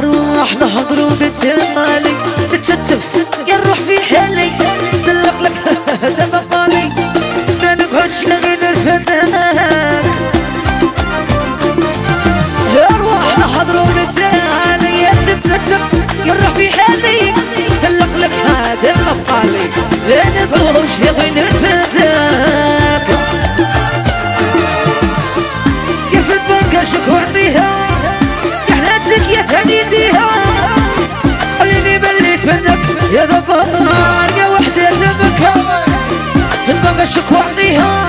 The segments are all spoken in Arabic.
أرواح نهضر وبتنطلق تتتف يا الروح في حالي يا ضفار يا وحدة دمك في البنكة شكو عطيها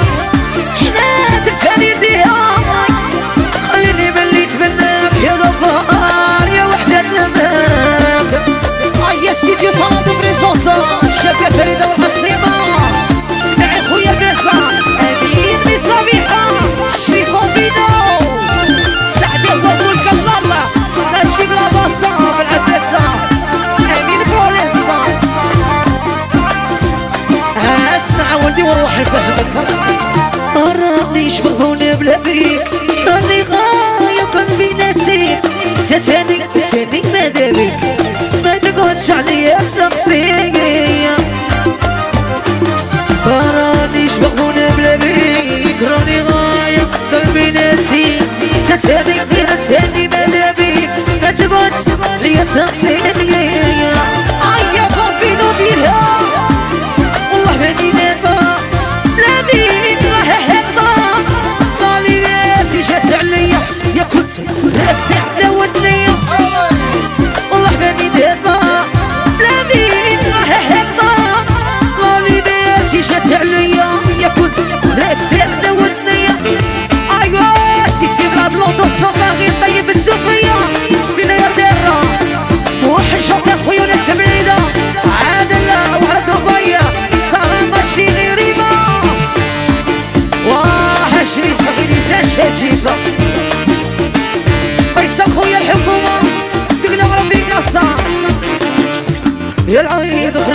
حلاتك تهديديها خليني بليت منك يا ضفار يا وحدة دمك آه يا سيدي صلاة بريزونتا الشابة فريدة والقصيمة اسمعي خويا باسا أمين بصبيحة. شريف وبيدو سعدي وابو الكلالة نجيب لاباسا بالعدسة نفهمك راني شبهوني بلا بيك راني غاية قلبي ناسيك تتاني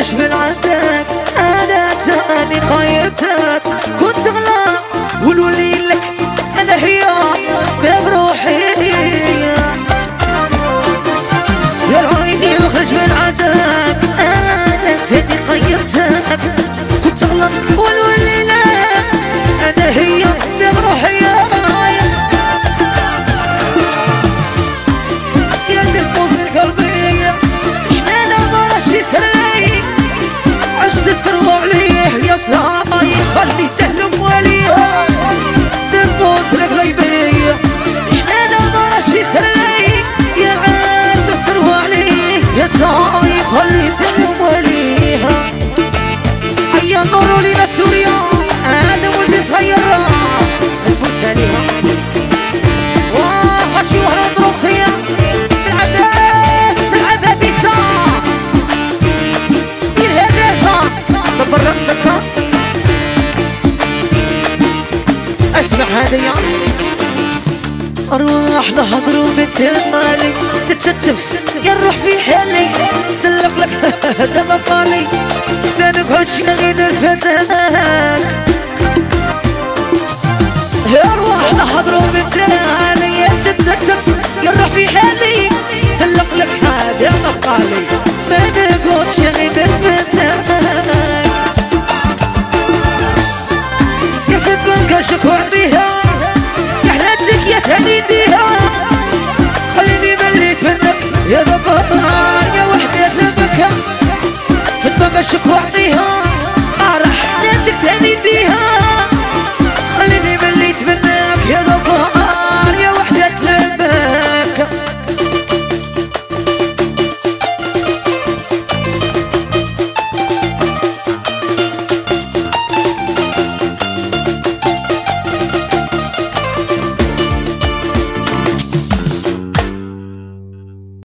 خرج من عندك أنا تاني خايبتك. كنت غلا ونولي لك أنا هي باب روحي. يا العيني مخرج من عندك أنا تاني غيرتك كنت غلط والولي لا أنا هي بروحي يا هذه أرواح نهضروا بتمالي تتستف. يا الروح في حالي. دلق لك هذا مقالي لا نقعدش نغير الفتاك يا أرواح نهضروا بتمالي تتستف. يا الروح في حالي. دلق لك هذا مقالي. करती हूँ